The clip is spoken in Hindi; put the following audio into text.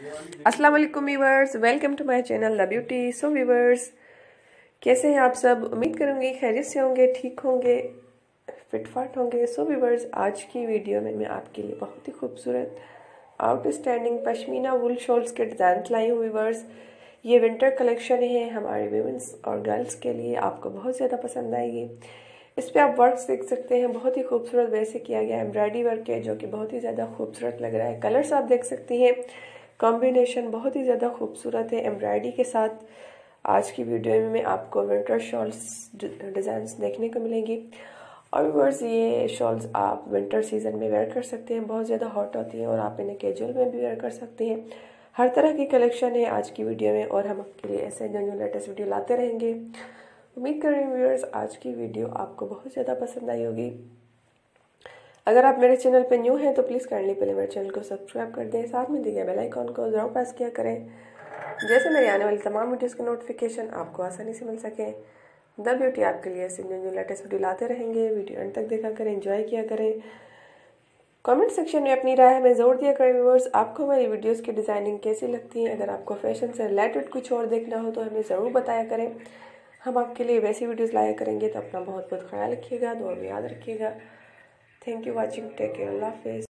अस्सलाम वालेकुम viewers welcome to my channel the beauty. So viewers कैसे हैं आप सब? उम्मीद करूँगी खैरियत से होंगे, ठीक होंगे, फिटफाट होंगे। सो वीवर्स आज की वीडियो में मैं आपके लिए बहुत ही खूबसूरत आउटस्टैंडिंग पश्मीना वुल शॉल्स के डिज़ाइन लाई हूँ वीवर्स ये विंटर कलेक्शन है हमारे वीमेंस और गर्ल्स के लिए, आपको बहुत ज़्यादा पसंद आएगी। इस पर आप वर्क देख सकते हैं, बहुत ही खूबसूरत वैसे किया गया एम्ब्रॉयडरी वर्क है, जो कि बहुत ही ज़्यादा खूबसूरत लग रहा है। कलर्स आप देख सकती हैं। कॉम्बिनेशन बहुत ही ज़्यादा खूबसूरत है एम्ब्रॉयडरी के साथ। आज की वीडियो में आपको विंटर शॉल्स डिज़ाइन देखने को मिलेंगी। और वर्स ये शॉल्स आप विंटर सीज़न में वेयर कर सकते हैं। बहुत ज़्यादा हॉट होती हैं और आप इन्हें कैजुअल में भी वेयर कर सकते हैं। हर तरह की कलेक्शन है आज की वीडियो में और हम आपके लिए ऐसे न्यू न्यू लेटेस्ट वीडियो लाते रहेंगे। उम्मीद कर रहे हैं व्यूअर्स आज की वीडियो आपको बहुत ज़्यादा पसंद आई होगी। अगर आप मेरे चैनल पर न्यू हैं तो प्लीज़ काइंडली पहले मेरे चैनल को सब्सक्राइब कर दें। साथ में दिए बेल आइकॉन को ज़रूर प्रेस किया करें। जैसे मेरे आने वाली तमाम वीडियोज़ के नोटिफिकेशन आपको आसानी से मिल सके। द ब्यूटी आपके लिए ऐसे न्यू न्यू लेटेस्ट वीडियो लाते रहेंगे। वीडियो एंड तक देखा करें इन्जॉय किया करें। कमेंट सेक्शन में अपनी राय हमें ज़ोर दिया करें व्यूवर्स आपको हमारी वीडियोस की डिज़ाइनिंग कैसी लगती है? अगर आपको फ़ैशन से रिलेटेड कुछ और देखना हो तो हमें ज़रूर बताया करें। हम आपके लिए वैसी वीडियोस लाया करेंगे तो अपना बहुत बहुत ख्याल रखिएगा, दुआ याद रखिएगा। Thank you watching. Take care. Love Hafiz.